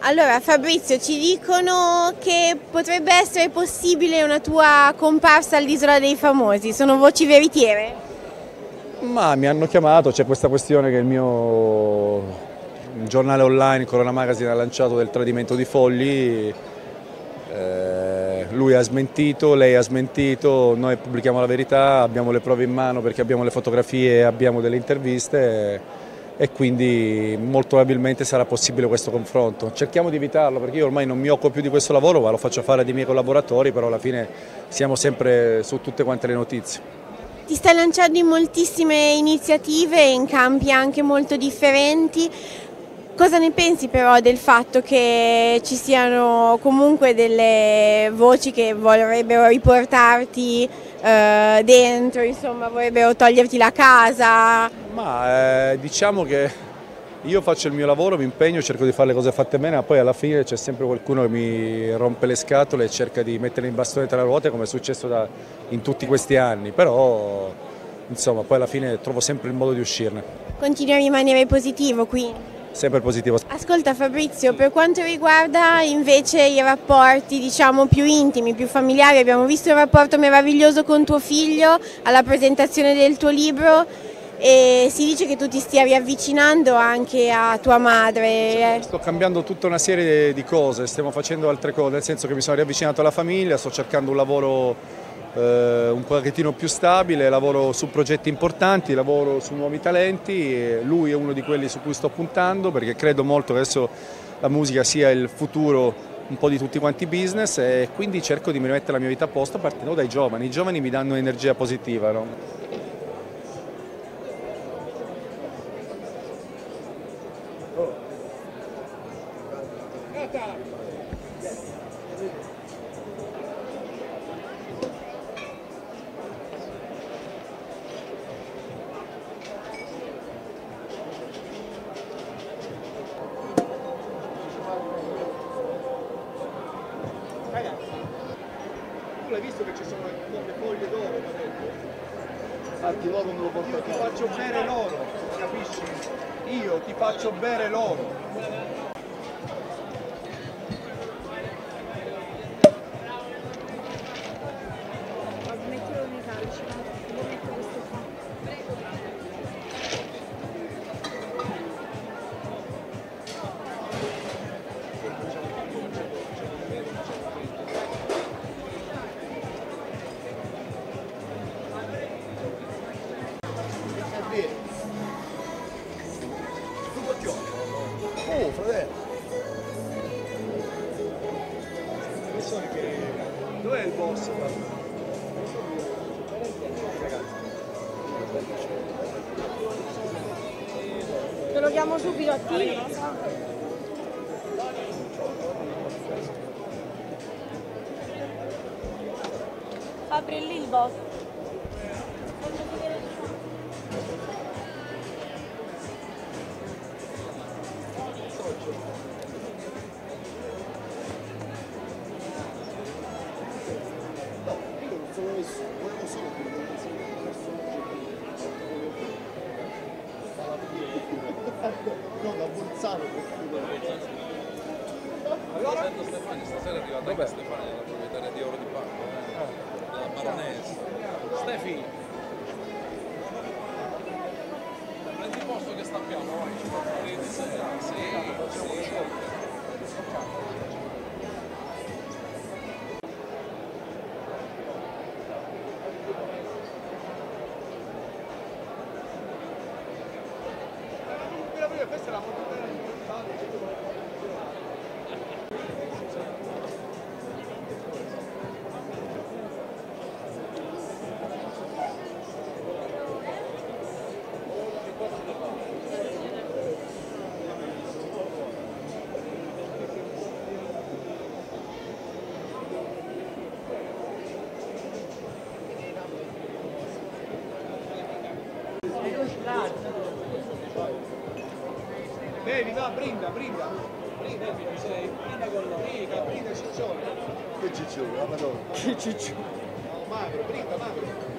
Allora Fabrizio, ci dicono che potrebbe essere possibile una tua comparsa all'Isola dei Famosi, sono voci veritiere? Ma mi hanno chiamato, c'è questa questione che il mio giornale online, Corona Magazine, ha lanciato del tradimento di Fogli, eh, lui ha smentito, lei ha smentito, noi pubblichiamo la verità, abbiamo le prove in mano perché abbiamo le fotografie abbiamo delle interviste e quindi molto probabilmente sarà possibile questo confronto. Cerchiamo di evitarlo perché io ormai non mi occupo più di questo lavoro ma lo faccio fare ai miei collaboratori, però alla fine siamo sempre su tutte quante le notizie. Ti stai lanciando in moltissime iniziative in campi anche molto differenti. Cosa ne pensi però del fatto che ci siano comunque delle voci che vorrebbero riportarti eh, dentro, insomma vorrebbero toglierti la casa? Ma eh, diciamo che io faccio il mio lavoro, mi impegno, cerco di fare le cose fatte bene, ma poi alla fine c'è sempre qualcuno che mi rompe le scatole e cerca di mettere in bastone tra le ruote come è successo da, in tutti questi anni, però insomma poi alla fine trovo sempre il modo di uscirne. Continui a rimanere positivo qui? Sempre positivo. Ascolta Fabrizio, per quanto riguarda invece i rapporti diciamo più intimi, più familiari, abbiamo visto il rapporto meraviglioso con tuo figlio alla presentazione del tuo libro e si dice che tu ti stia riavvicinando anche a tua madre. Sto cambiando tutta una serie di cose, stiamo facendo altre cose, nel senso che mi sono riavvicinato alla famiglia, sto cercando un lavoro eh, un pochettino più stabile, lavoro su progetti importanti, lavoro su nuovi talenti, lui è uno di quelli su cui sto puntando perché credo molto che adesso la musica sia il futuro un po' di tutti quanti i business e quindi cerco di mettere la mia vita a posto partendo dai giovani, i giovani mi danno energia positiva. No? Tu l'hai visto che ci sono le foglie d'oro Infatti l'oro non lo porto Io ti faccio bere l'oro, capisci? Io ti faccio bere l'oro. Oh, fratello. Dov'è il boss? Te lo chiamo subito a te. Apri lì il boss. No, da Bolzano allora Stefani stasera è arrivata anche Stefani la proprietaria di Oro di Parco eh? della baronessa. Stefi questa è la foto Bevi, va, brinda, brinda. Brinda, sei, brinda con. Brinda, brinda ciccione. Che ciccione, la madonna. Che ciccione. No, magro, brinda, magro.